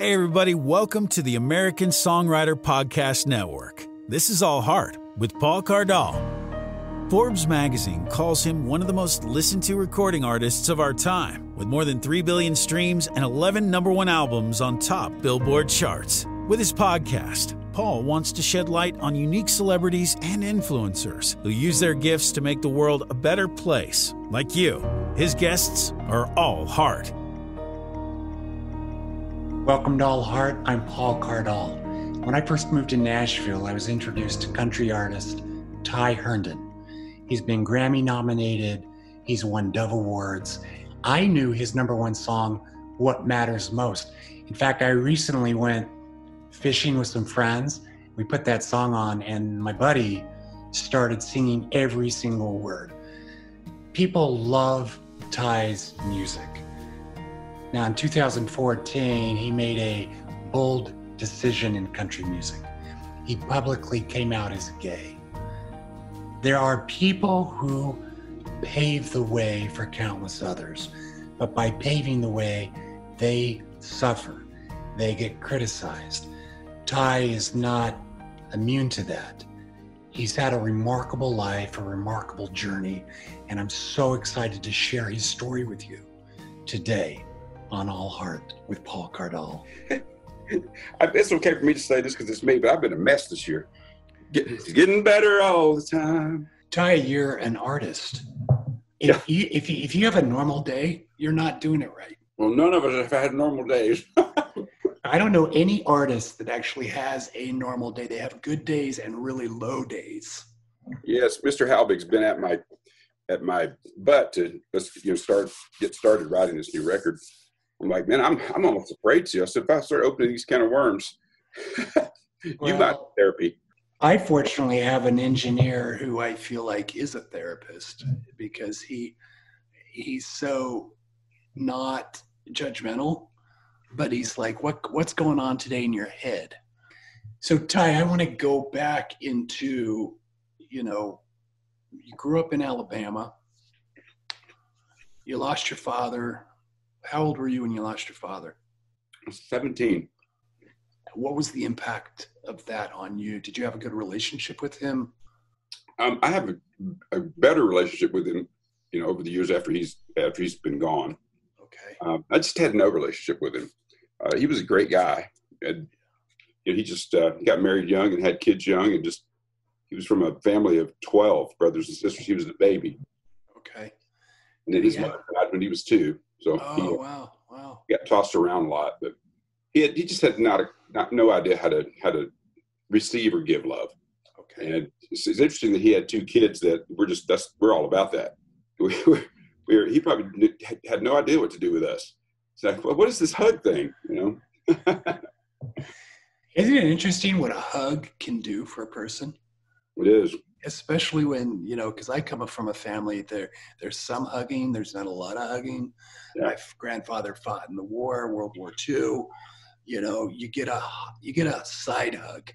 Hey, everybody, welcome to the American Songwriter Podcast Network. This is All Heart with Paul Cardall. Forbes magazine calls him one of the most listened to recording artists of our time, with more than 3 billion streams and 11 number one albums on top Billboard charts. With his podcast, Paul wants to shed light on unique celebrities and influencers who use their gifts to make the world a better place, like you. His guests are all heart. Welcome to All Heart. I'm Paul Cardall. When I first moved to Nashville, I was introduced to country artist Ty Herndon. He's been Grammy nominated, he's won Dove Awards. I knew his number one song, What Matters Most. In fact, I recently went fishing with some friends. We put that song on, and my buddy started singing every single word. People love Ty's music. Now, in 2014, he made a bold decision in country music. He publicly came out as gay. There are people who pave the way for countless others, but by paving the way, they suffer, they get criticized. Ty is not immune to that. He's had a remarkable life, a remarkable journey, and I'm so excited to share his story with you today on All Heart with Paul Cardall. it's okay for me to say this because it's me, but I've been a mess this year. Get, getting better all the time. Ty, you're an artist. If, yeah. you, if, you, if you have a normal day, you're not doing it right. Well, none of us have had normal days. I don't know any artist that actually has a normal day. They have good days and really low days. Yes, Mr. Halbig's been at my at my butt to you know start get started writing this new record. I'm like, man, I'm I'm almost afraid to. I said, if I start opening these kind of worms, you well, might therapy. I fortunately have an engineer who I feel like is a therapist because he he's so not judgmental, but he's like, what what's going on today in your head? So Ty, I want to go back into, you know, you grew up in Alabama. You lost your father how old were you when you lost your father? 17. What was the impact of that on you? Did you have a good relationship with him? Um, I have a, a, better relationship with him, you know, over the years after he's after he's been gone. Okay. Um, I just had no relationship with him. Uh, he was a great guy, and you know, he just uh, got married young and had kids young, and just he was from a family of twelve brothers and sisters. He was the baby. Okay. And then his yeah. mother died when he was two. So oh he wow, wow, got tossed around a lot, but he had, he just had not a, not no idea how to how to receive or give love. Okay, and it's, it's interesting that he had two kids that we're just that's we're all about that. We, we, we were, he probably had no idea what to do with us. It's like, well, what is this hug thing? You know. Isn't it interesting what a hug can do for a person? It is especially when you know because i come from a family there there's some hugging there's not a lot of hugging. Yeah. my grandfather fought in the war world war ii you know you get a you get a side hug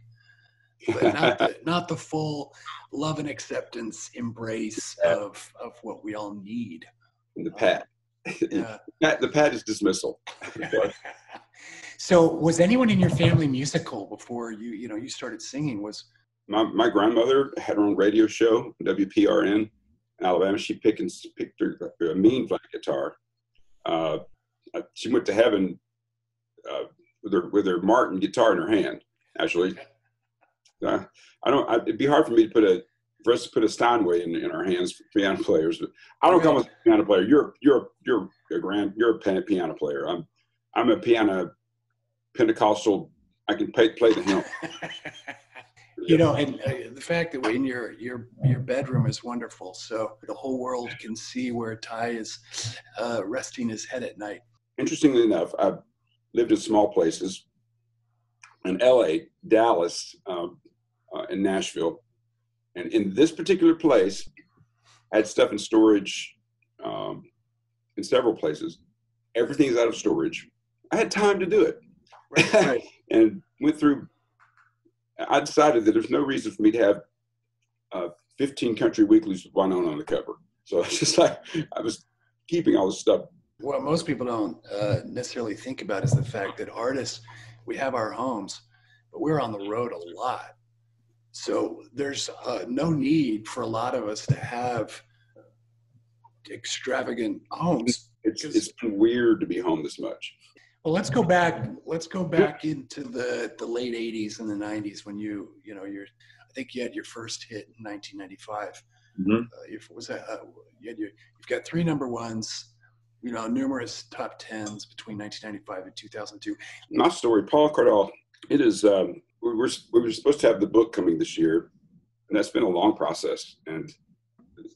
but not the, not the full love and acceptance embrace of of what we all need. The uh, pat yeah. the pat is dismissal. So was anyone in your family musical before you you know you started singing? Was my, my grandmother had her own radio show, WPRN, in Alabama. She picked and picked her, a mean flat guitar. Uh, uh, she went to heaven uh, with her with her Martin guitar in her hand. Actually, uh, I don't. I, it'd be hard for me to put a for us to put a Steinway in, in our hands for piano players. But I don't come with a piano player. You're you're you're a grand. You're a piano player. I'm I'm a piano Pentecostal. I can play play the hymn. You know, and uh, the fact that in your your your bedroom is wonderful, so the whole world can see where Ty is uh, resting his head at night. Interestingly enough, I've lived in small places in L.A., Dallas, um, uh, and Nashville, and in this particular place, I had stuff in storage um, in several places. Everything's out of storage. I had time to do it, right, right. and went through I decided that there's no reason for me to have uh, 15 country weeklies with Wynonna on the cover. So it's just like I was keeping all this stuff What most people don't uh, necessarily think about is the fact that artists, we have our homes, but we're on the road a lot. So there's uh, no need for a lot of us to have extravagant homes. It's, it's weird to be home this much. Well, let's go back. Let's go back into the, the late '80s and the '90s when you you know you're. I think you had your first hit in 1995. Mm-hmm. Uh, was that uh, you had your, you've got three number ones. You know, numerous top tens between 1995 and 2002. My story, Paul Cardall. It is. Um, we were we were supposed to have the book coming this year, and that's been a long process. And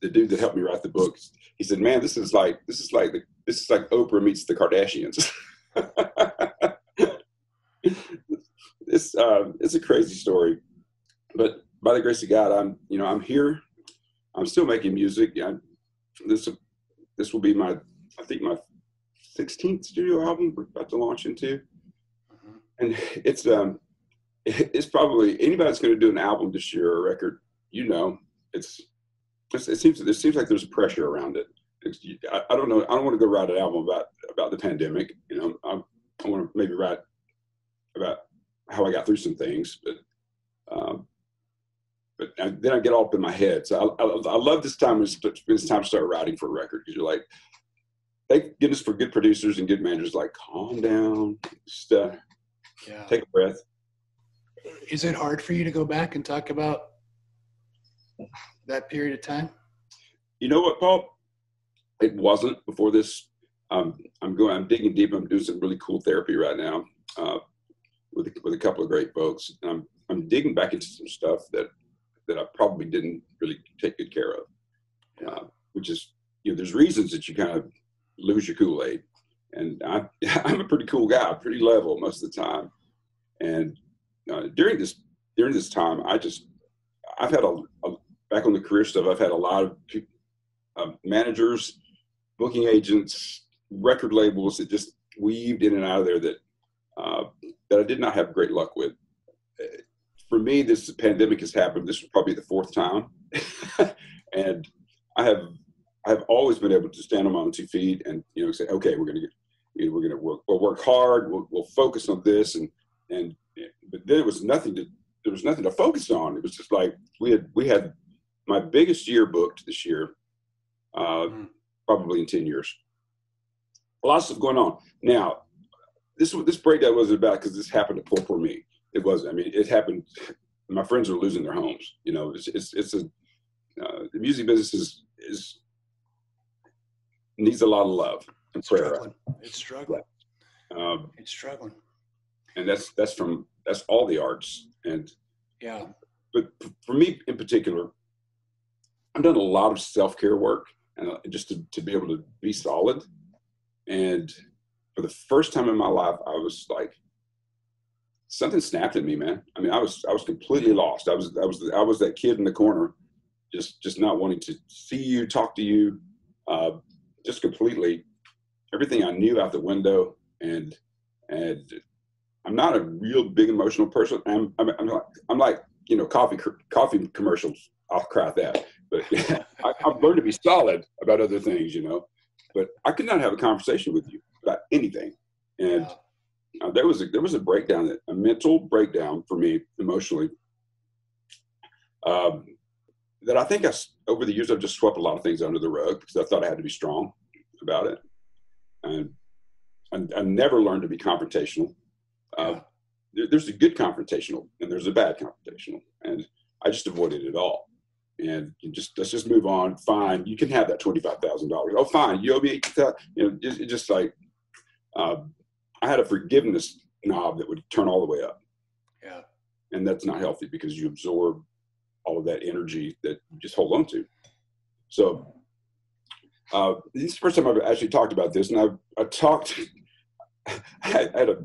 the dude that helped me write the book, he said, "Man, this is like this is like the, this is like Oprah meets the Kardashians." it's uh, it's a crazy story, but by the grace of God, I'm you know I'm here. I'm still making music. Yeah, this this will be my I think my 16th studio album we're about to launch into, mm-hmm. and it's um it's probably anybody's going to do an album this year or a record, you know, it's, it's it seems it seems like there's pressure around it. I, I, don't know. I don't want to go write an album about about the pandemic. You know, I, I want to maybe write about how I got through some things, but um, but I, then I get all up in my head. So I, I, I love this time when it's, it's time to start writing for a record because you're like, thank goodness for good producers and good managers. Like, calm down, just uh, yeah. take a breath. Is it hard for you to go back and talk about that period of time? You know what, Paul? It wasn't before this. Um, I'm going. I'm digging deep. I'm doing some really cool therapy right now uh, with a, with a couple of great folks. I'm I'm digging back into some stuff that that I probably didn't really take good care of, uh, which is you know there's reasons that you kind of lose your Kool Aid, and I, I'm a pretty cool guy, pretty level most of the time, and uh, during this during this time, I just I've had a, a back on the career stuff. I've had a lot of uh, managers booking agents, record labels that just weaved in and out of there that uh, that I did not have great luck with. For me, this pandemic has happened. This is probably the fourth time, and I have I have always been able to stand on my own two feet and you know say, okay, we're gonna get, you know, we're gonna work, we'll work hard, we'll, we'll focus on this, and and but there was nothing to there was nothing to focus on. It was just like we had we had my biggest year booked this year. Uh, mm probably in 10 years. Lots of stuff going on. Now, this this breakdown wasn't about because this happened to poor, poor me. It wasn't. I mean, it happened. My friends are losing their homes. You know, it's it's, it's a uh, the music business is is needs a lot of love and it's prayer. Struggling. It's struggling. Um, it's struggling. And that's that's from that's all the arts and yeah. But for me in particular, I've done a lot of self care work and uh, just to, to be able to be solid. And for the first time in my life, I was like, something snapped at me, man. I mean, I was I was completely lost. I was I was I was that kid in the corner, just just not wanting to see you, talk to you, uh, just completely everything I knew out the window. And and I'm not a real big emotional person. I'm I'm, I'm like I'm like you know coffee coffee commercials. I'll cry that. But I, have learned to be solid about other things, you know. But I could not have a conversation with you about anything, and uh, there was a there was a breakdown, a mental breakdown for me emotionally. Um, that I think I over the years I've just swept a lot of things under the rug because I thought I had to be strong about it, and I, I never learned to be confrontational. Uh, there, there's a good confrontational and there's a bad confrontational, and I just avoided it all and just let's just move on. Fine, you can have that twenty five thousand dollars. Oh, fine, you owe me thousand. You know, just, just like uh, I had a forgiveness knob that would turn all the way up. Yeah, and that's not healthy because you absorb all of that energy that you just hold on to. So uh, this is the first time I've actually talked about this, and I I talked. I had a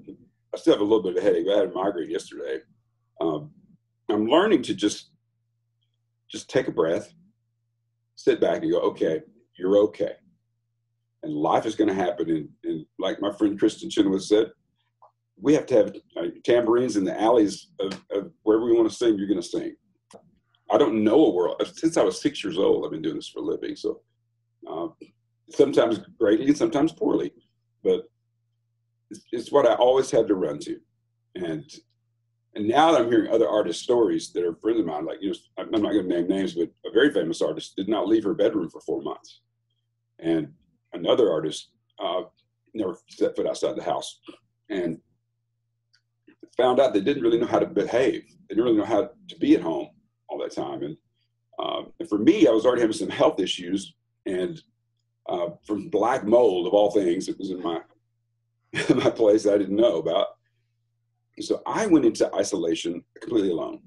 I still have a little bit of a headache. I had a migraine yesterday. Um, I'm learning to just just take a breath, sit back and go, okay, you're okay. And life is going to happen. And, and, like my friend Kristin Chenoweth said, we have to have uh, tambourines in the alleys of, of wherever we want to sing, you're going to sing. I don't know a world. Since I was six years old, I've been doing this for a living. So uh, sometimes greatly and sometimes poorly, but it's, it's what I always had to run to. And and now that I'm hearing other artists' stories that are friends of mine, like you know, I'm not going to name names, but a very famous artist did not leave her bedroom for four months, and another artist uh, never set foot outside the house, and found out they didn't really know how to behave. They didn't really know how to be at home all that time. And, um, and for me, I was already having some health issues, and uh, from black mold of all things, it was in my my place I didn't know about. So I went into isolation completely alone.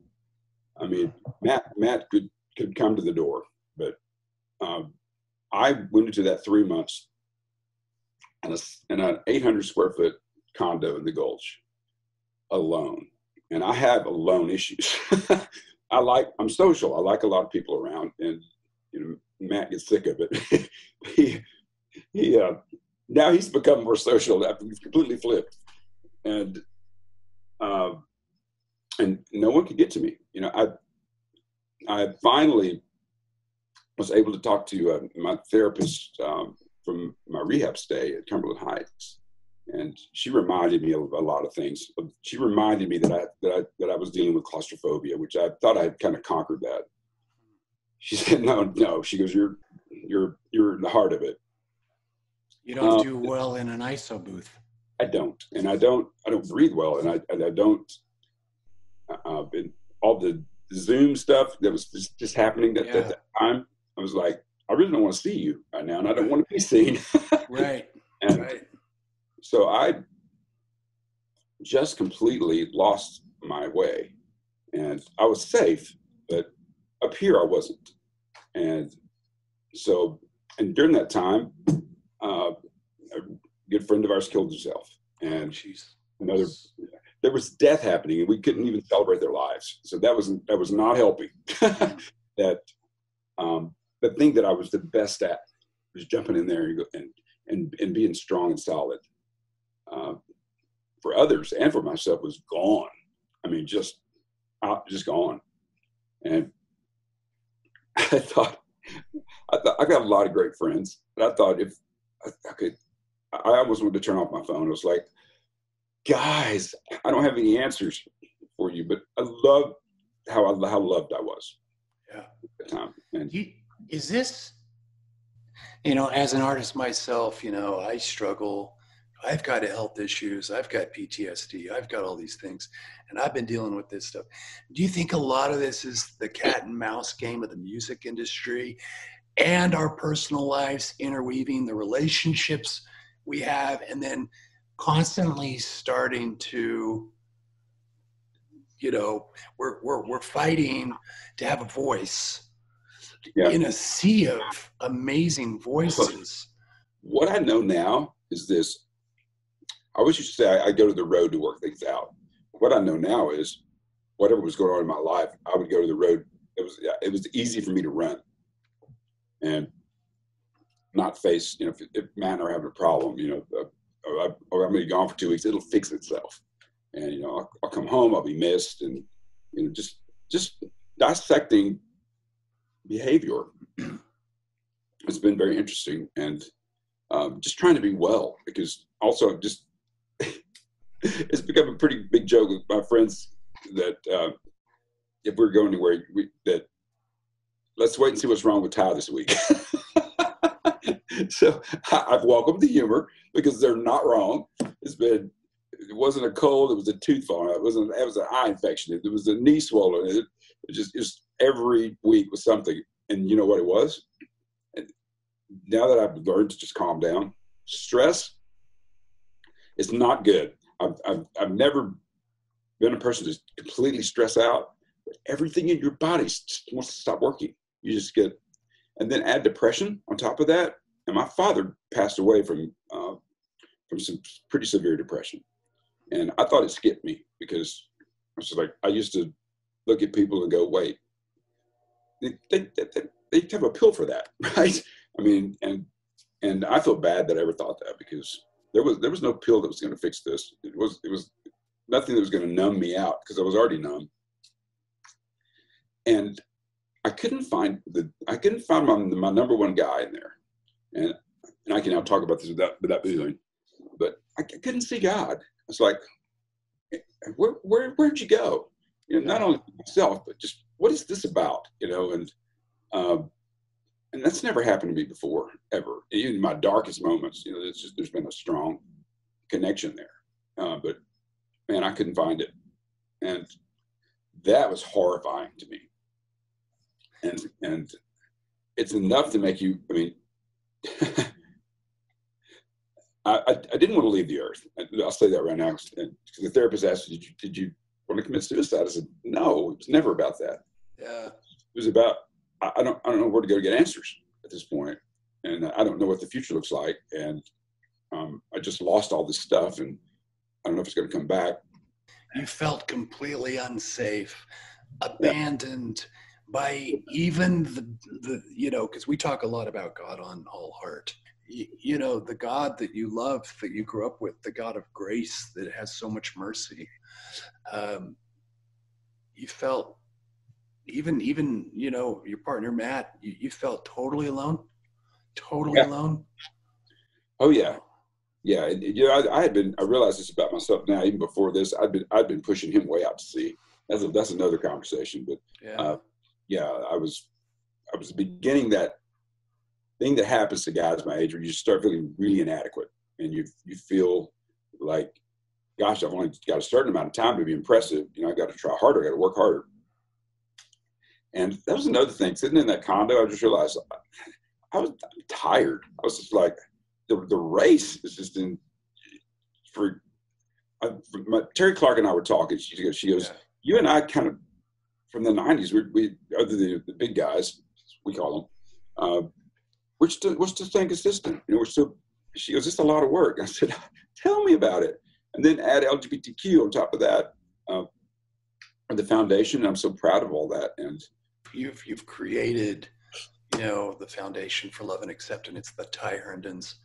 I mean, Matt Matt could could come to the door, but um, I went into that three months in, a, in an 800 square foot condo in the Gulch alone, and I have alone issues. I like I'm social. I like a lot of people around, and you know Matt gets sick of it. he he uh, now he's become more social. He's completely flipped, and uh, and no one could get to me. You know, I I finally was able to talk to uh, my therapist um, from my rehab stay at Cumberland Heights, and she reminded me of a lot of things. She reminded me that I that I that I was dealing with claustrophobia, which I thought I had kind of conquered that. She said, "No, no." She goes, "You're you're you're in the heart of it." You don't um, do well in an ISO booth. I don't, and I don't, I don't breathe well, and I, and I don't. Uh, all the Zoom stuff that was just, just happening at, yeah. at that time, I was like, I really don't want to see you right now, and I don't want to be seen. right. And right. so I just completely lost my way, and I was safe, but up here I wasn't, and so, and during that time, uh, good friend of ours killed himself, and she's another. There was death happening, and we couldn't even celebrate their lives. So that was that was not helping. that um, the thing that I was the best at was jumping in there and and and, and being strong and solid. Uh, for others and for myself was gone. I mean, just out, just gone. And I thought, I thought I got a lot of great friends, but I thought if I, I could I almost wanted to turn off my phone. It was like, guys, I don't have any answers for you, but I love how I, how loved I was. Yeah. At the time. And you, is this, you know, as an artist myself, you know, I struggle. I've got health issues. I've got PTSD. I've got all these things, and I've been dealing with this stuff. Do you think a lot of this is the cat and mouse game of the music industry and our personal lives interweaving the relationships we have, and then constantly starting to, you know, we're we're we're fighting to have a voice yeah. in a sea of amazing voices. What I know now is this. I always used to say I, I go to the road to work things out. What I know now is whatever was going on in my life, I would go to the road. It was it was easy for me to run, and not face, you know, if, if Matt are having a problem, you know, uh, or I'm going to be gone for two weeks, it'll fix itself. And, you know, I'll, I'll come home, I'll be missed and, you know, just, just dissecting behavior has been very interesting and um, just trying to be well because also just it's become a pretty big joke with my friends that uh, if we're going anywhere we, that let's wait and see what's wrong with Ty this week. so I've welcomed the humor because they're not wrong. It's been it wasn't a cold, it was a tooth falling It wasn't it was an eye infection. It was a knee swollen. It, it just just every week was something. And you know what it was? And now that I've learned to just calm down, stress is not good. I've, I've, I've never been a person that's completely stressed out. Everything in your body wants to stop working. You just get, and then add depression on top of that. And my father passed away from uh, from some pretty severe depression, and I thought it skipped me because I was like, I used to look at people and go, wait, they they, they, they have a pill for that, right? I mean, and and I feel bad that I ever thought that because there was there was no pill that was going to fix this. It was it was nothing that was going to numb me out because I was already numb. And I couldn't find the I couldn't find my, my number one guy in there. And and I can now talk about this without without boozing, but I, I couldn't see God. It's like, where where where'd you go? You know, not only myself, but just what is this about? You know, and um, and that's never happened to me before ever. Even in my darkest moments, you know, there's just there's been a strong connection there. Uh, but man, I couldn't find it, and that was horrifying to me. And and it's enough to make you. I mean, I, I, didn't want to leave the earth. I'll say that right now. Because the therapist asked, did you, did you want to commit suicide? I said, no, it was never about that. Yeah. It was about, I, I don't, I don't know where to go to get answers at this point, And I don't know what the future looks like. And um, I just lost all this stuff and I don't know if it's going to come back. You felt completely unsafe, abandoned yeah. By even the, the you know, because we talk a lot about God on All Heart. You know the god that you love that you grew up with the god of grace that has so much mercy um, you felt even even you know your partner matt you, you felt totally alone? Totally yeah. alone? Oh yeah. Yeah you know I, I, had been i realized this about myself now even before this i'd been i'd been pushing him way out to sea. That's a, that's another conversation but yeah. Uh, yeah i was i was beginning that thing that happens to guys my age where you start feeling really inadequate and you you feel like, gosh, I've only got a certain amount of time to be impressive. You know, I've got to try harder. I got to work harder. And that was another thing. Sitting in that condo, I just realized I was tired. I was just like, the, the race is just in for, I, for my, Terri Clark and I were talking. She goes, she goes, yeah. you and I kind of from the '90s. We, we other than the big guys, we call them. Uh, we're still we're still staying. You know, we're still. She goes, it's a lot of work. I said, tell me about it, and then add LGBTQ on top of that. Uh, the foundation. I'm so proud of all that, and you've you've created, you know, the foundation for love and acceptance. It's the Ty Herndon's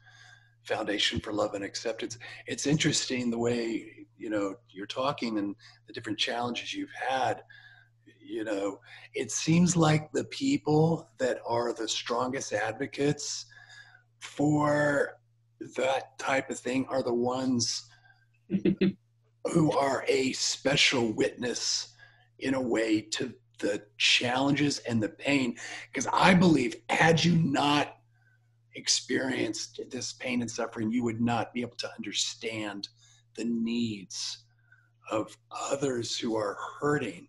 Foundation for Love and Acceptance. It's interesting the way you know you're talking and the different challenges you've had you know it seems like the people that are the strongest advocates for that type of thing are the ones who are a special witness in a way to the challenges and the pain. Because i believe had you not experienced this pain and suffering you would not be able to understand the needs of others who are hurting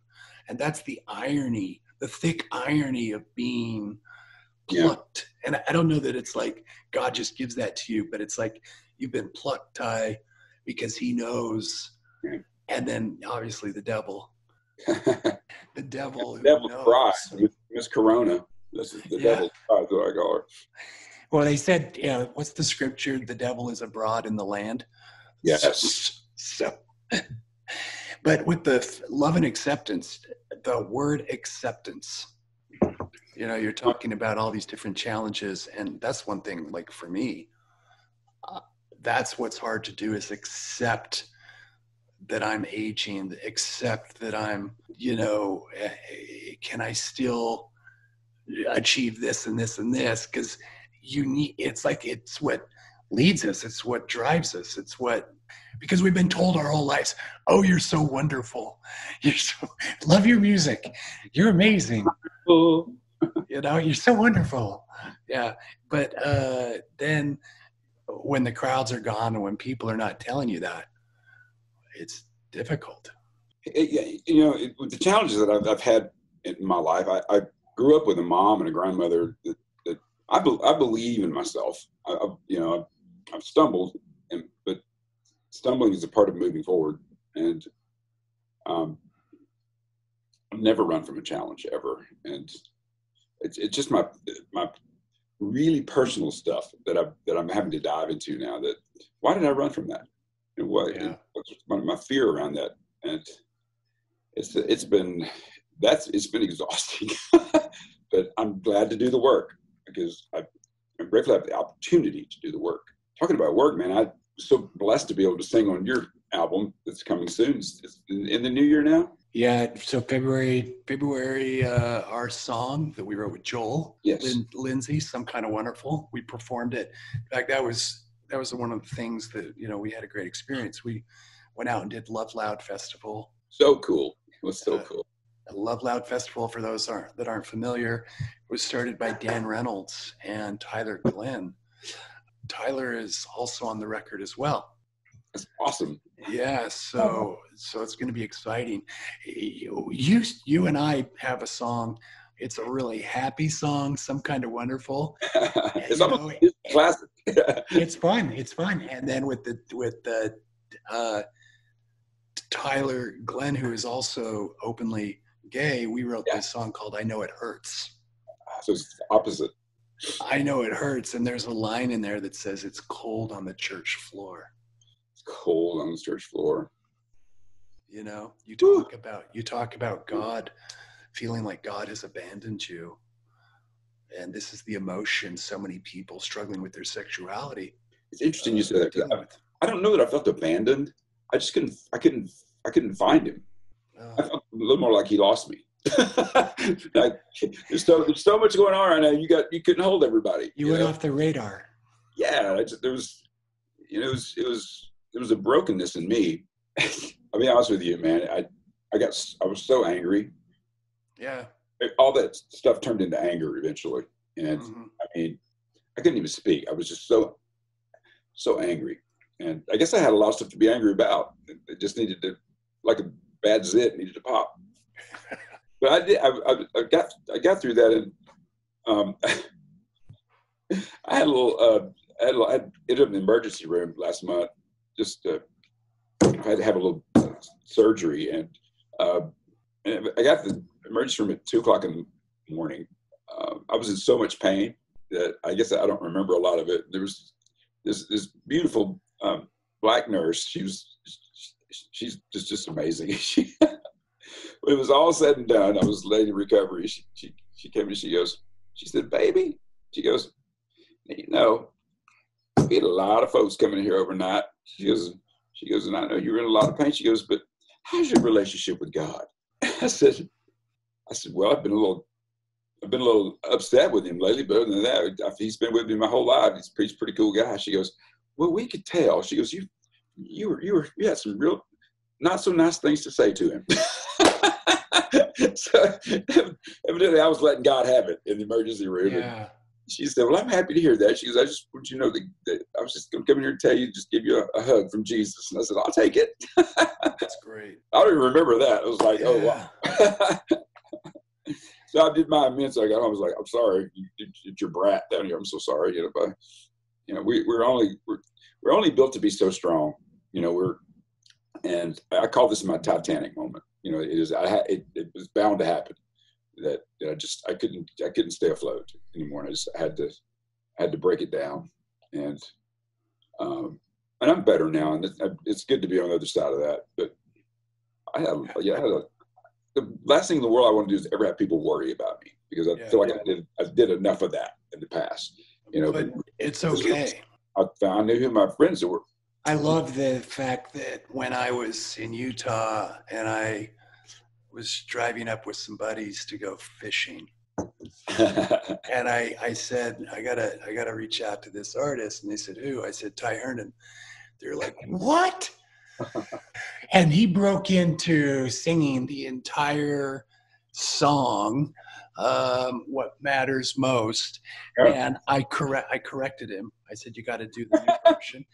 and that's the irony, the thick irony of being plucked. Yeah. And I don't know that it's like God just gives that to you, but it's like you've been plucked, Ty, because he knows. Yeah. And then obviously the devil. the devil. the devil cries. Miss Corona. This is the yeah. devil cries, what I call her. Well, they said, you know, what's the scripture? The devil is abroad in the land. Yes. So, but with the love and acceptance, the word acceptance, you know, you're talking about all these different challenges. And that's one thing, like for me, uh, that's what's hard to do is accept that I'm aging, accept that I'm, you know, eh, can I still achieve this and this and this? Because you need, it's like, it's what leads us, it's what drives us, it's what because we've been told our whole lives, "Oh, you're so wonderful. You're so love your music. You're amazing. you know, you're so wonderful." Yeah, but uh, then when the crowds are gone and when people are not telling you that, it's difficult. It, you know, it, the challenges that I've, I've, had in my life, I, I, grew up with a mom and a grandmother that, that I, be, I believe in myself. I, I you know, I've, I've stumbled, and, but stumbling is a part of moving forward, and um, I've never run from a challenge ever, and it's it's just my my really personal stuff that I that I'm having to dive into now. That why did I run from that, and what yeah. what's my, my fear around that, and it's it's been that's it's been exhausting, but I'm glad to do the work because I, I'm grateful to have the opportunity to do the work. Talking about work, man, I so blessed to be able to sing on your album that's coming soon. It's in the new year now. Yeah, so February, February, uh, our song that we wrote with Joel, Yes. Lin- Lindsay, some kind of wonderful. We performed it. In fact, that was that was one of the things that you know we had a great experience. We went out and did Love Loud Festival. So cool. It was so Uh, cool. Love Loud Festival, for those aren't, that aren't familiar, was started by Dan Reynolds and Tyler Glenn. Tyler is also on the record as well. It's awesome. Yeah, so so it's going to be exciting. You, you you and I have a song. It's a really happy song, some kind of wonderful. it's you almost know, it's classic. It's fun. It's fun. And then with the with the uh, Tyler Glenn, who is also openly gay, we wrote Yeah. this song called "I Know It Hurts." so it's opposite. I know it hurts, and there's a line in there that says it's cold on the church floor. It's cold on the church floor. You know, you Woo. talk about you talk about God feeling like God has abandoned you. And this is the emotion so many people struggling with their sexuality. It's interesting uh, you said that. I. I don't know that I felt abandoned. I just couldn't. I couldn't. I couldn't find him. I Uh, felt a little more like he lost me. like there's so there's so much going on right now. You got you couldn't hold everybody. you went know? off the radar. yeah, I just, there was, you know, it was, it was, it was a brokenness in me. I'll be honest with you, man. I, I got, I was so angry. Yeah. All that stuff turned into anger eventually, and Mhm. I mean, I couldn't even speak. I was just so, so angry, and I guess I had a lot of stuff to be angry about. It it just needed to, like a bad zit, needed to pop. But I did. I, I, I got, I got through that, and um, I had a little. Uh, I, had, a little- I ended up in the emergency room last month. Just uh, I had to have a little surgery, and, uh, and I got the emergency room at two o'clock in the morning. Um, I was in so much pain that I guess I don't remember a lot of it. There was this this beautiful um, black nurse. She was she's just just amazing. She, it was all said and done, I was late in recovery. She she she came and she goes, she said, "Baby," she goes, "You know, we had a lot of folks coming in here overnight." She goes, she goes, and I know you're in a lot of pain. She goes, but how's your relationship with God? I said, I said, well, I've been a little, I've been a little upset with him lately, but other than that, he's been with me my whole life. He's, a pretty cool guy. She goes, well, we could tell. She goes, you, you were, you were, you had some real, not so nice things to say to him. so evidently, I was letting God have it in the emergency room. Yeah. she said, "Well, I'm happy to hear that." She goes, "I just want you to know that, that I was just going to come in here and tell you, just give you a, a hug from Jesus." And I said, "I'll take it." That's great. I don't even remember that. I was like, "Oh wow." so I did my amends. I got home. I was like, "I'm sorry, you, you, it's your brat down here. I'm so sorry." You know, but you know, we, we're only we're, we're only built to be so strong. You know, we're and I call this my Titanic moment. You know, it is I had it, it was bound to happen that, that I just I couldn't I couldn't stay afloat anymore. And I just had to had to break it down, and um, and I'm better now, and it's, it's good to be on the other side of that. But I had yeah, I had a, the last thing in the world I want to do is ever have people worry about me because I Yeah. feel like I did I did enough of that in the past. You know, But it's okay. I found I knew who my friends were. I love the fact that when I was in Utah and I was driving up with some buddies to go fishing, and I, I said, I gotta, I gotta reach out to this artist, and they said, who? I said, Ty Herndon. They're like, what? and he broke into singing the entire song, um, "What Matters Most," and I correct, I corrected him. I said, you got to do the new version,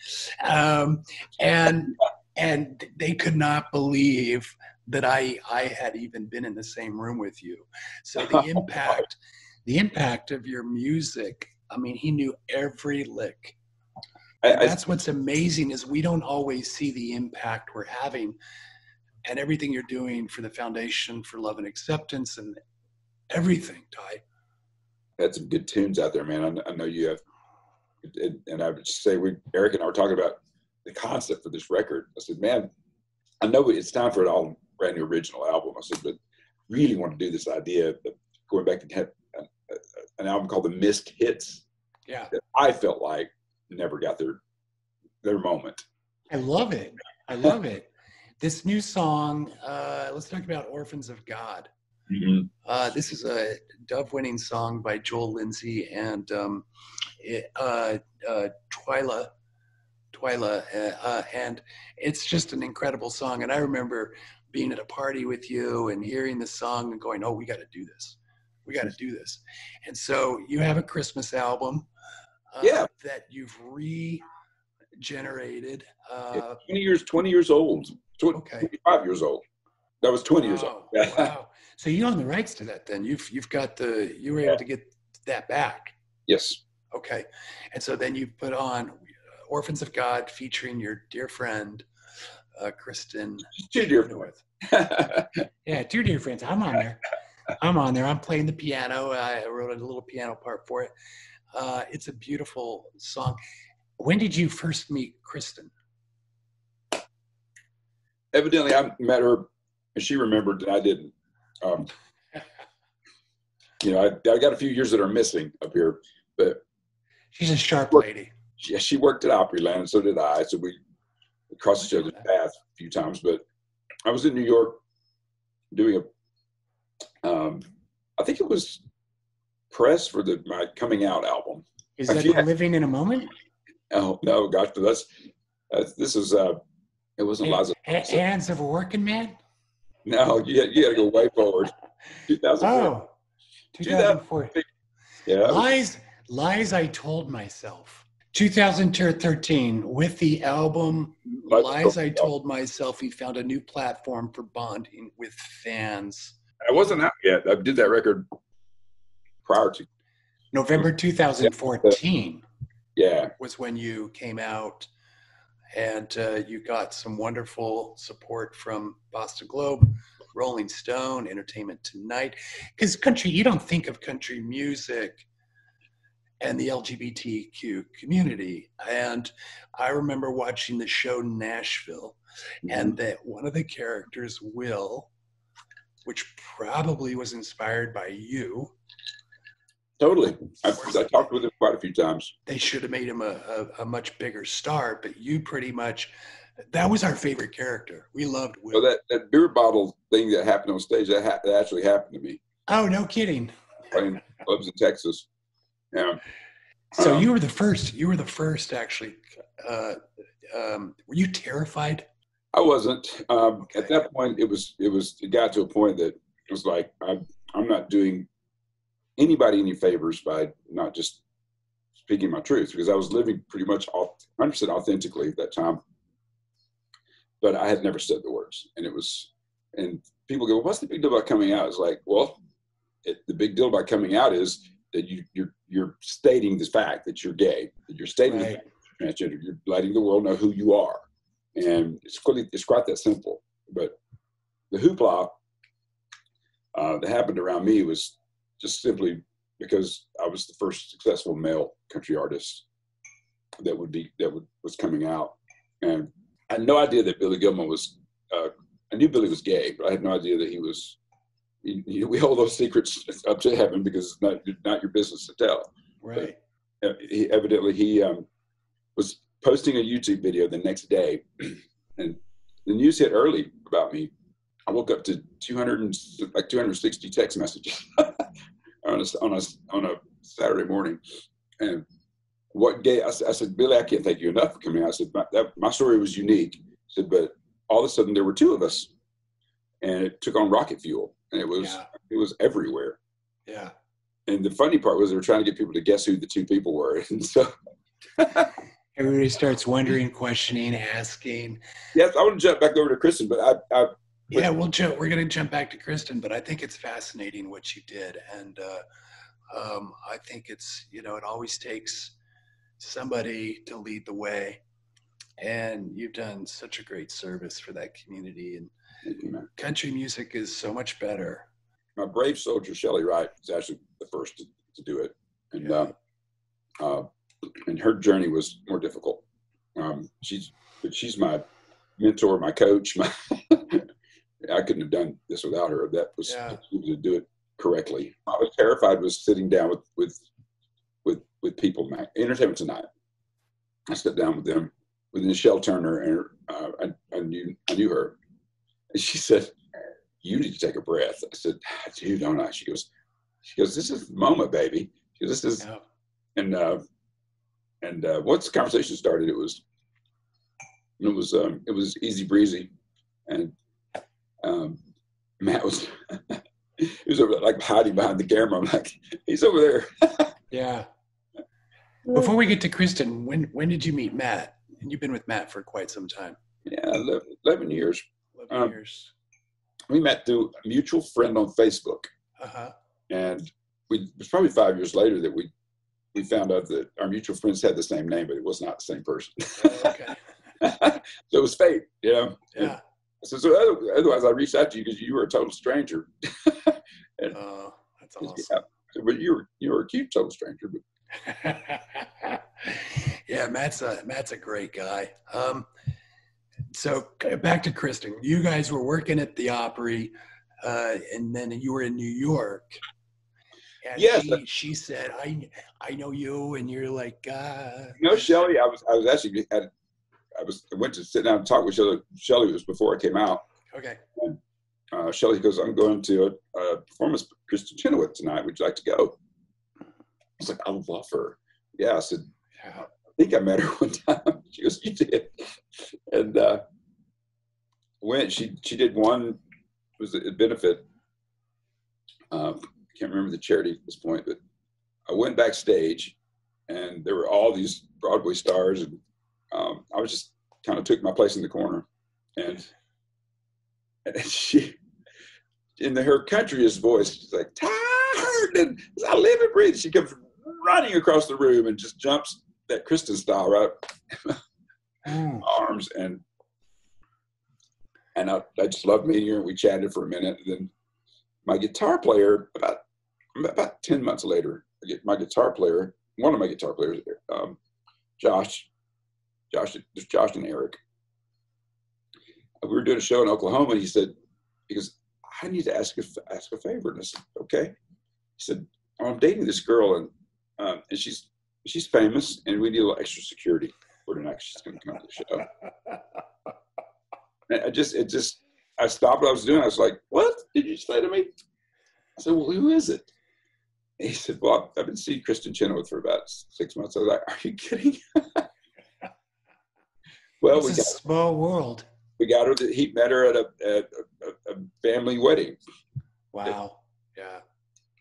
um, and and they could not believe that I I had even been in the same room with you. So the impact, the impact of your music. I mean, he knew every lick. I, I, That's what's amazing is we don't always see the impact we're having, and everything you're doing for the foundation for love and acceptance and everything. Ty, had some good tunes out there, man. I, I know you have, and, and I would say we Eric and I were talking about the concept for this record. I said, man, I know it's time for an all brand new original album. I said, but really want to do this idea of going back and have an, an album called the Missed Hits yeah, that I felt like never got their their moment. I love it. I love it. this new song. Uh, let's talk about "Orphans of God." Mm-hmm. Uh, this is a Dove-winning song by Joel Lindsay and um, it, uh, uh, Twila. Twila, uh, uh, and it's just an incredible song. And I remember being at a party with you and hearing the song and going, "Oh, we got to do this. We got to do this." And so you have a Christmas album, uh, Yeah. that you've regenerated. Uh, Twenty years, twenty years old, Tw- Okay. twenty-five years old. That was twenty years old. Wow, wow. So you own the rights to that then. You've you've got the you were able to get that back. yes. Okay. And so then you put on Orphans of God featuring your dear friend uh, Kristin Two dear North. friends. Yeah, two dear friends. I'm on there. I'm on there. I'm playing the piano. I wrote a little piano part for it. Uh, it's a beautiful song. When did you first meet Kristin? Evidently, I met her, and she remembered that I didn't. Um, you know, I, I got a few years that are missing up here, but She's a sharp lady. she, she worked at Opryland, and so did I. So we crossed each other's path a few times. But I was in New York doing a, um, I think it was press for the my coming out album. Is that feel- living in a moment? Oh no, gosh, but that's, that's this is uh, it wasn't Liza. Ha- Hands of a working man? No, you got, you got to go way forward. 2004. Oh, 2004. yeah, Lies, lies I told myself. 2013, with the album Lies I Told Myself, he found a new platform for bonding with fans. I wasn't out yet. I did that record prior to. November 2014 Yeah, was when you came out and uh, you got some wonderful support from Boston Globe, Rolling Stone, Entertainment Tonight. Because country, you don't think of country music and the LGBTQ community. And I remember watching the show Nashville, and that one of the characters, Will, which probably was inspired by you, totally. I, I talked with him quite a few times. they should have made him a, a, a much bigger star, but you pretty much that was our favorite character. We loved So Will. that, that beer bottle thing that happened on stage that, ha- that actually happened to me oh, no kidding. playing clubs in Texas. Yeah, So Um, you were the first. You were the first, actually. Uh, um, were you terrified? I wasn't. Um, Okay. At that point, it was it was it got to a point that it was like I'm I'm not doing anybody any favors by not just speaking my truth because I was living pretty much 100 percent authentically at that time. But I had never said the words, and it was and people go, well, "What's the big deal about coming out?" It's like, well, it, the big deal about coming out is that you you're you're stating the fact that you're gay, that you're stating Right. fact that you're transgender, you're letting the world know who you are and it's quite it's quite that simple. But the hoopla uh, that happened around me was just simply because I was the first successful male country artist that would be that would was coming out, and I had no idea that Billy Gilman was. Uh, I knew Billy was gay, but I had no idea that he was. We hold those secrets up to heaven because it's not not your business to tell Right. uh, he evidently he um, was posting a YouTube video the next day, and the news hit early about me. I woke up to 200 and, like 260 text messages on a on a on a Saturday morning, and what gay? I, said- I said, Billy, I can't thank you enough for coming. out." I said, my, that, my story was unique. I said, but all of a sudden there were two of us, and it took on rocket fuel, and it was Yeah. it was everywhere. Yeah. And the funny part was they were trying to get people to guess who the two people were, and so. Everybody starts wondering, questioning, asking. Yes, I want to jump back over to Kristin, but I, I Yeah, we'll jump. We're going to jump back to Kristin, but I think it's fascinating what you did, and uh, um, I think it's you know it always takes somebody to lead the way, and you've done such a great service for that community. And you, country music is so much better. my brave soldier Chely Wright was actually the first to, to do it, and uh, uh, and her journey was more difficult. Um, she's but she's my mentor, my coach. My I couldn't have done this without her. That was Yeah. to do it correctly. I was terrified. Was sitting down with with with with people. Ma- Entertainment Tonight. I sat down with them with Nischelle Turner, and uh, I, I knew I knew her, And she said, "You need to take a breath." I said, "I do, don't I?" She goes, "She goes, this is the moment, baby." She goes, "This is," Yeah. and uh, and uh, once the conversation started, it was it was um, it was easy breezy, and um, Matt was he was over there, like hiding behind the camera. I'm like, he's over there. Yeah. Before we get to Kristin, when when did you meet Matt? And you've been with Matt for quite some time. Yeah, 11, 11 years. 11 Um, years. We met through a mutual friend on Facebook, Uh-huh. and we it was probably five years later that we we found out that our mutual friends had the same name, but it was not the same person. Oh, okay. so it was fate, you know. Yeah. So, so otherwise, I reached out to you because you were a total stranger. Oh, that's awesome. Yeah. But you were you were a cute total stranger. But yeah, Matt's a Matt's a great guy. Um, so back to Kristin. You guys were working at the Opry, uh, and then you were in New York. And Yes. she, she said, "I I know you," and you're like, uh, you know, Chely, I was I was actually at I was I went to sit down and talk with Chely. Chely was before I came out. "Okay, Uh, Chely goes, I'm going to a, a performance with Kristin Chenoweth tonight. Would you like to go? I was like, I love her. Yeah, I said, yeah, I think I met her one time. She goes, you did. And uh, went. She she did one. It was a benefit. Um, I can't remember the charity at this point, but I went backstage, and there were all these Broadway stars, and um, I was just kind of took my place in the corner, and and she in the, her countryest voice, she's like, Ty Herndon I live and breathe. She comes running across the room and just jumps that Kristin style right Mm. arms and and I, I just loved meeting her and we chatted for a minute and then my guitar player about about 10 months later I get my guitar player one of my guitar players um, Josh Josh Josh and Eric we were doing a show in Oklahoma and he said he goes I need to ask a, ask a favor and I said okay he said I'm dating this girl and um, and she's she's famous and we need a little extra security for tonight. She's going to come to the show. And I just, it just, I stopped what I was doing. I was like, what did you say to me? I said, well, who is it? He said, well, I've been seeing Kristin Chenoweth for about six months. I was like, are you kidding? well, we it's a got, small world." we got her, he met her at a, at a, a family wedding. Wow. Yeah.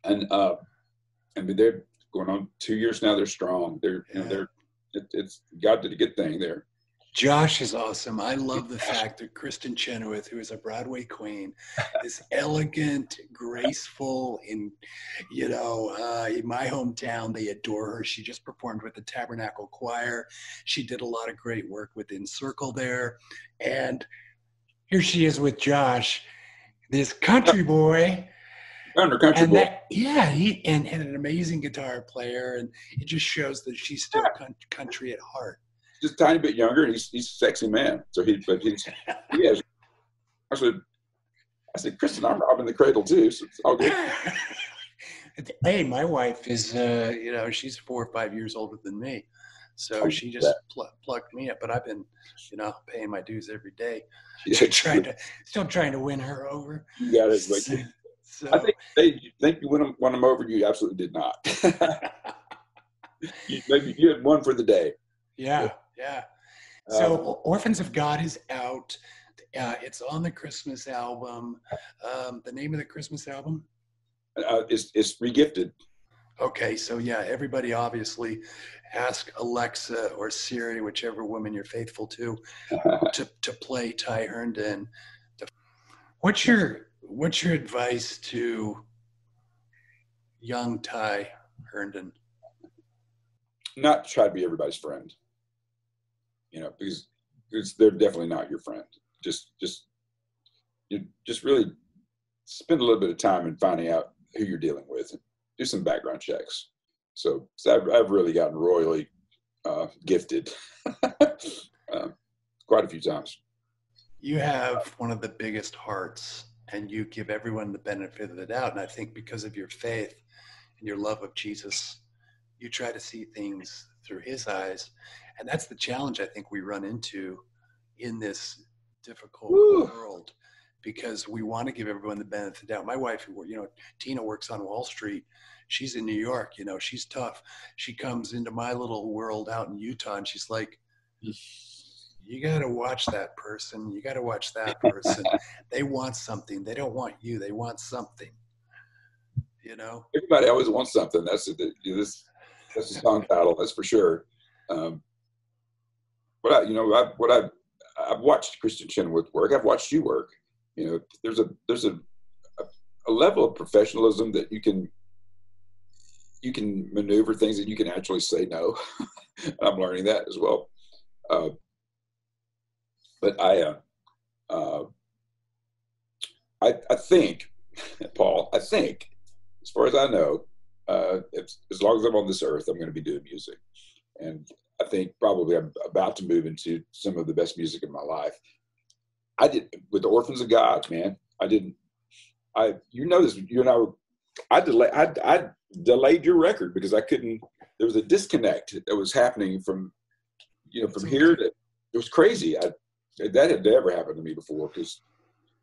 And, uh, I mean, they're going on two years now. They're strong. They're, you know, they're, it, it's God did a good thing there. Josh is awesome. I love the fact that Kristin Chenoweth, who is a Broadway queen, is elegant, graceful. In you know, uh, in my hometown, they adore her. She just performed with the Tabernacle Choir. She did a lot of great work within Circle there, and here she is with Josh, this country boy. Under country And boy. that, yeah, he and, and an amazing guitar player, and it just shows that she's still country at heart. Just a tiny bit younger, and he's he's a sexy man. So he, but he's he has. I said, I said, Kristin, I'm robbing the cradle too. So it's all good. hey, my wife is, uh, you know, she's four or five years older than me. So Oh, she just pl- plucked me up, but I've been, you know, paying my dues every day, Yeah, trying to, still trying to win her over. you got it. So, so- I think they you think you won them, won them over. You absolutely did not. you, maybe you had one for the day. yeah, yeah. Uh, So Orphans of God is out. Uh, it's on the Christmas album. Um, the name of the Christmas album? uh, it's it's regifted. Okay, so yeah, everybody obviously ask Alexa or Siri, whichever woman you're faithful to, to, to play Ty Herndon. What's your what's your advice to young Ty Herndon? not try to be everybody's friend. You know, because because they're definitely not your friend. Just just you just really spend a little bit of time in finding out who you're dealing with and do some background checks. So, so I've, I've really gotten royally uh, gifted uh, quite a few times. You have one of the biggest hearts, and you give everyone the benefit of the doubt. And I think because of your faith and your love of Jesus, you try to see things through His eyes, and that's the challenge I think we run into in this difficult Woo. world. because we want to give everyone the benefit of the doubt. My wife, you know, Tina works on Wall Street. She's in New York, you know, she's tough. She comes into my little world out in Utah and she's like, you got to watch that person. You got to watch that person. they want something. They don't want you. They want something. You know, everybody always wants something. That's the, this. That's a song title. That's for sure. Um, but I, you know, I, what I I've watched Kristin Chenoweth work. I've watched you work. You know, there's a there's a, a, a level of professionalism that you can you can maneuver things and you can actually say no. I'm learning that as well. Uh, but I, uh, uh, I, I think, Paul, I think, as far as I know, uh, as long as I'm on this earth, I'm going to be doing music, and I think probably I'm about to move into some of the best music in my life. I did with the Orphans of God, man. I didn't. I you notice you and I were. I delayed. I, I delayed your record because I couldn't. There was a disconnect that was happening from, you know, from here to. It was crazy. I that had never happened to me before because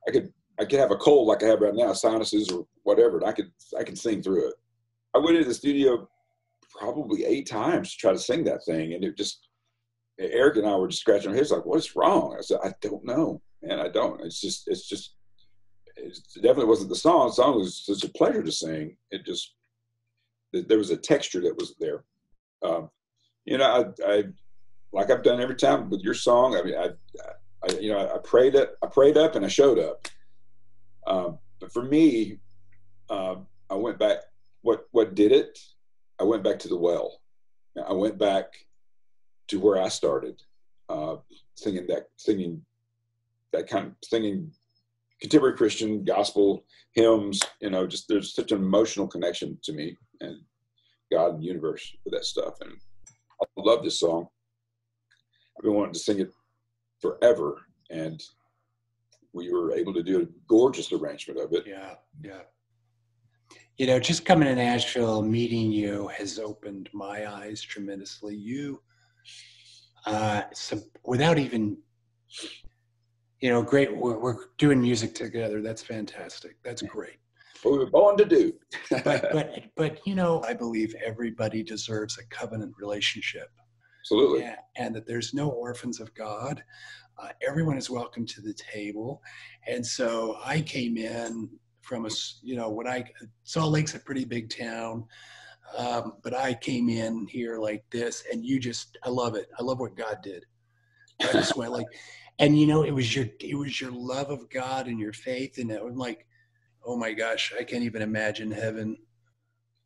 I could I could have a cold like I have right now, sinuses or whatever, and I could I could sing through it. I went into the studio probably eight times to try to sing that thing, and it just Eric and I were just scratching our heads like, "What's wrong?" I said, "I don't know, and I don't. It's just it's just it definitely wasn't the song. The song was such a pleasure to sing. It just there was a texture that was there. Um, you know, I, I like I've done every time with your song. I mean, I, I you know, I prayed up, I prayed up, and I showed up. Um, but for me, uh, I went back. What what did it? I went back to the well. I went back to where I started, uh, singing that singing that kind of singing contemporary Christian gospel hymns. You know, just there's such an emotional connection to me and God and universe with that stuff. And I love this song. I've been wanting to sing it forever, and we were able to do a gorgeous arrangement of it. Yeah, yeah. You know, just coming to Nashville, meeting you has opened my eyes tremendously. You, uh, so without even, you know, great. We're, we're doing music together. That's fantastic. That's great. What we were born to do. but, but, but, you know, I believe everybody deserves a covenant relationship. Absolutely. And, and that there's no orphans of God. Uh, everyone is welcome to the table. And so I came in from a, you know, when I, Salt Lake's a pretty big town. Um, but I came in here like this, and you just, I love it. I love what God did. I just went like, and you know, it was your, it was your love of God and your faith, and I'm like, oh my gosh, I can't even imagine heaven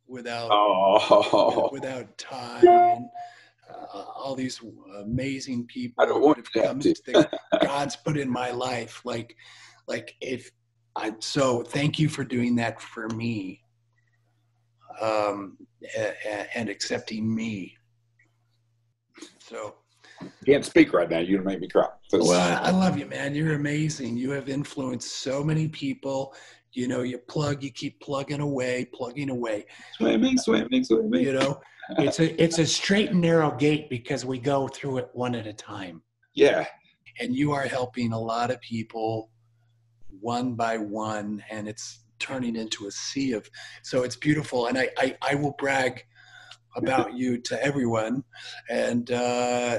without, oh. without time and uh, all these amazing people I don't want have come to. God's put in my life. Like, like if I, so thank you for doing that for me. Um, and accepting me. So you can't speak right now. You're gonna make me cry. Well, I love you, man. You're amazing. You have influenced so many people. You know, you plug, you keep plugging away, plugging away. Swimming, swimming, swimming. You know, it's a it's a straight and narrow gate because we go through it one at a time. Yeah. And you are helping a lot of people one by one, and it's turning into a sea of so it's beautiful. And I I, I will brag about you to everyone. And uh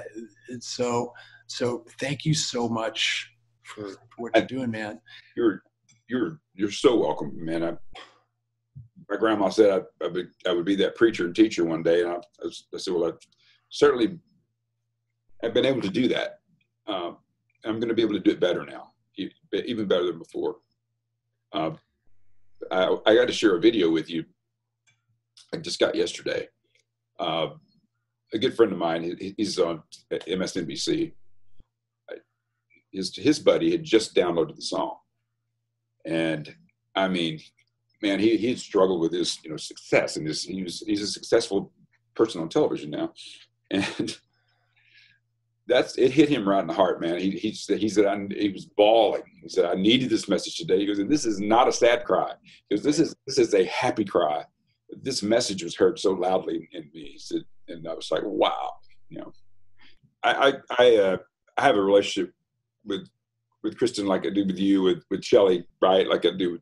so so thank you so much for what you're doing, man. You're you're you're so welcome, man. I my grandma said I, I, would, I would be that preacher and teacher one day, and I, I said, well, I certainly have been able to do that. Um, I'm going to be able to do it better now, even better than before. Uh, I, I, got to share a video with you. I just got yesterday. Uh, a good friend of mine, he, he's on MSNBC. His his buddy had just downloaded the song, and I mean, man, he he struggled with his you know success, and his, he was he's a successful person on television now, and that's it hit him right in the heart, man. He he said he said I, he was bawling. He said I needed this message today. He goes, and this is not a sad cry. Because this is this is a happy cry. This message was heard so loudly in me. He said, and I was like, wow, you know, I I I, uh, I have a relationship with with Kristin like I do with you, with with Chely, right? Like I do.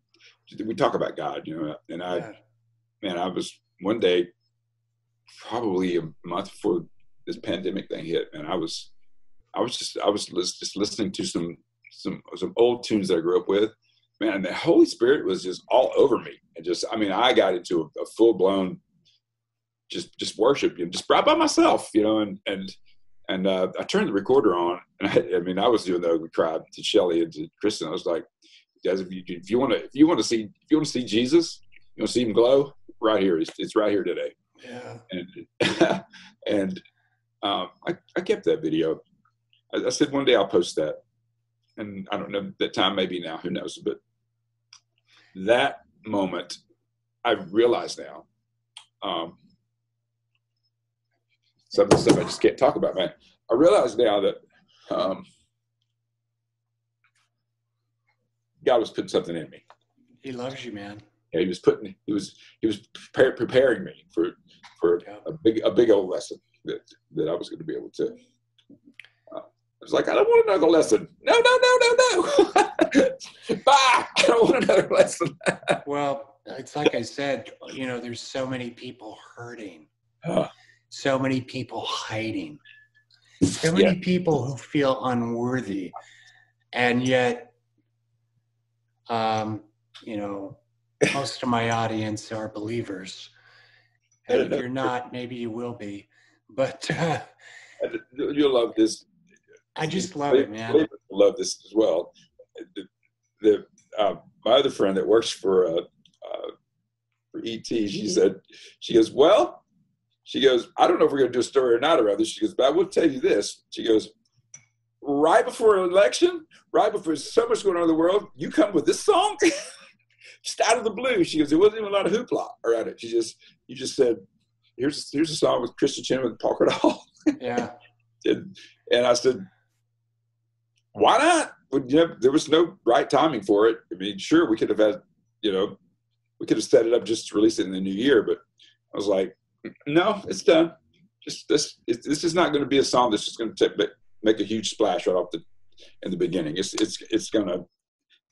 We talk about God, you know. And I, yeah. man, I was one day, probably a month before this pandemic thing hit, and I was, I was just, I was just listening to some some some old tunes that I grew up with. Man, the Holy Spirit was just all over me, and just, I mean, I got into a, a full blown, just just worship, you know, just right by myself, you know, and and and uh, I turned the recorder on, and I, I, mean, I was doing the ugly cry to Chely and to Kristin. I was like, guys, if you if you want to if you want to see if you want to see Jesus, you want to see him glow, right here. It's, it's right here today. Yeah. And and um, I, I kept that video. I, I, said one day I'll post that, and I don't know that time maybe now. Who knows? But that moment, I realize now. Um, some of the stuff I just can't talk about, man. I realize now that um, God was putting something in me. He loves you, man. Yeah, he was putting, he was, he was prepare, preparing me for, for yeah. a big, a big old lesson that, that I was going to be able to. Uh, I was like, I don't want another lesson. No, no, no, no, no. Bye. I don't want another lesson. well, it's like I said, you know, there's so many people hurting. Uh, so many people hiding, so many yeah. people who feel unworthy, and yet, um, you know, most of my audience are believers. And if you're not, maybe you will be. But uh, you'll love this. I just love it, man. Love this as well. The, the uh, my other friend that works for uh, uh, for ET, she mm-hmm. said, she goes, well, she goes, I don't know if we're going to do a story or not around this. She goes, but I will tell you this. She goes, right before an election, right before so much going on in the world, you come with this song, just out of the blue. She goes, there wasn't even a lot of hoopla around it. She just, you just said, here's here's a song with Kristin Chin with Paul Cardall. yeah. and, and I said, why not? Well, you know, there was no right timing for it. I mean, sure, we could have had, you know, we could have set it up just to release it in the new year, but I was like, no, it's done. Just this. This is not going to be a song that's just going to make a huge splash right off the in the beginning. It's it's it's going to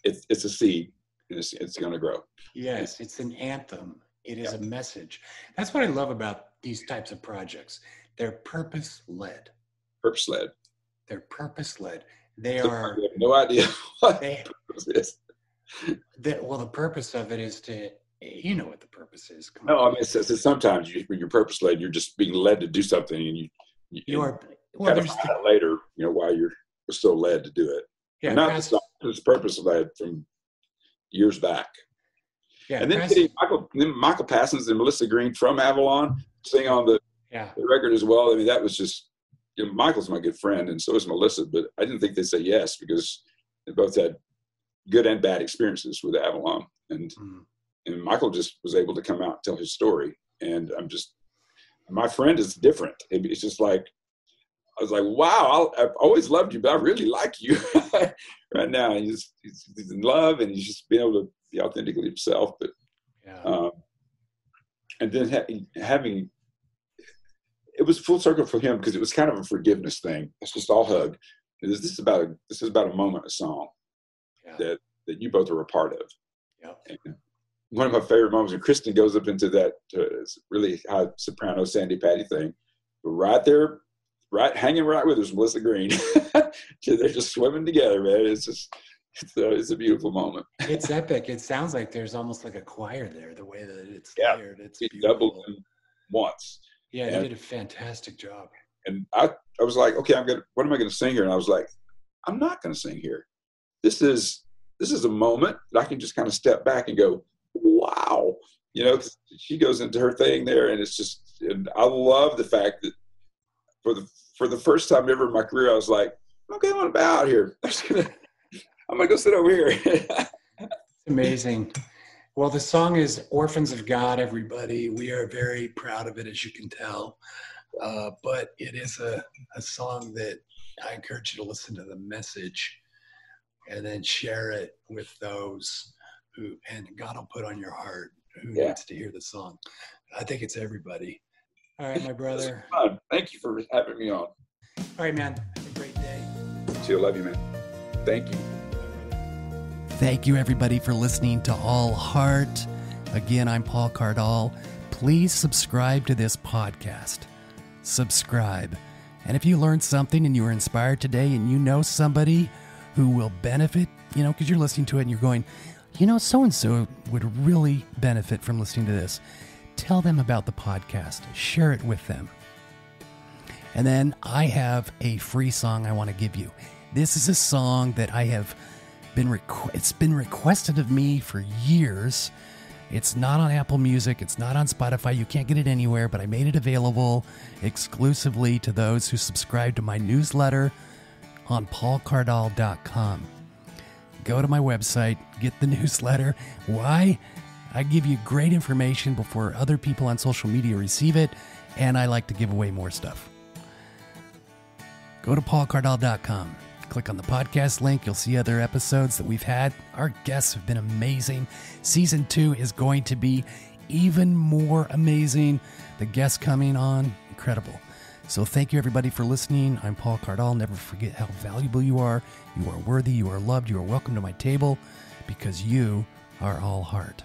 it's it's a seed. And it's it's going to grow. Yes, it's an anthem. It is yeah. a message. That's what I love about these types of projects. They're purpose led. Purpose led. They're purpose led. They so are. no idea what they, purpose is. The, well, the purpose of it is to you know what the purpose is. Come no, on. I mean, it's, it's sometimes you, when you're purpose led, you're just being led to do something, and you you, you are well, kind of find out later, you know, why you're still led to do it. Yeah, not past, it's purpose led from years back. Yeah, and then past, Michael, then Michael Passons and Melissa Greene from Avalon sing on the, yeah. the record as well. I mean, that was just you know, Michael's my good friend, and so is Melissa. But I didn't think they'd say yes because they both had good and bad experiences with Avalon, and. Mm and Michael just was able to come out and tell his story. And I'm just, my friend is different. It's just like, I was like, wow, i have always loved you, but I really like you right now. And he's, he's, he's, in love and he's just being able to be authentically himself. But, yeah. um, and then ha- having, it was full circle for him because it was kind of a forgiveness thing. It's just all hug. This, this is about a, this is about a moment, a song yeah. that, that you both are a part of. Yeah. And, one of my favorite moments when Kristin goes up into that uh, really high soprano Sandi Patty thing. But right there, right hanging right with us, Melissa Greene. They're just swimming together, man. It's just a, it's a beautiful moment. it's epic. It sounds like there's almost like a choir there. The way that it's yeah, layered, it's it doubled once. Yeah, and, you did a fantastic job. And I, I was like, okay, I'm gonna. What am I gonna sing here? And I was like, I'm not gonna sing here. This is this is a moment that I can just kind of step back and go, wow, you know, she goes into her thing there, and it's just, and I love the fact that for the for the first time ever in my career, I was like, okay, I'm gonna bow out here. I'm gonna, I'm gonna go sit over here. Amazing. Well, the song is Orphans of God, everybody. We are very proud of it, as you can tell. Uh, but it is a, a song that I encourage you to listen to the message and then share it with those who and God will put on your heart who yeah. needs to hear the song. I think it's everybody. All right, my brother. Thank you for having me on. All right, man. Have a great day. See you. Love you, man. Thank you. Thank you, everybody, for listening to All Heart. Again, I'm Paul Cardall. Please subscribe to this podcast. Subscribe. And if you learned something and you were inspired today and you know somebody who will benefit, you know, because you're listening to it and you're going, you know, so and so would really benefit from listening to this, tell them about the podcast, share it with them. And then I have a free song I want to give you. This is a song that I have been requ- it's been requested of me for years. It's not on Apple Music, it's not on Spotify. You can't get it anywhere, but I made it available exclusively to those who subscribe to my newsletter on paulcardall.com. Go to my website, get the newsletter. Why? I give you great information before other people on social media receive it, and I like to give away more stuff. Go to paulcardall.com. Click on the podcast link. You'll see other episodes that we've had. Our guests have been amazing. Season two is going to be even more amazing. The guests coming on, incredible. So thank you everybody for listening. I'm Paul Cardall. Never forget how valuable you are. You are worthy. You are loved. You are welcome to my table because you are all heart.